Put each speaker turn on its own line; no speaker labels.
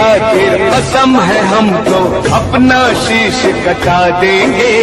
खातिर कसम है हमको अपना शीश कटा देंगे।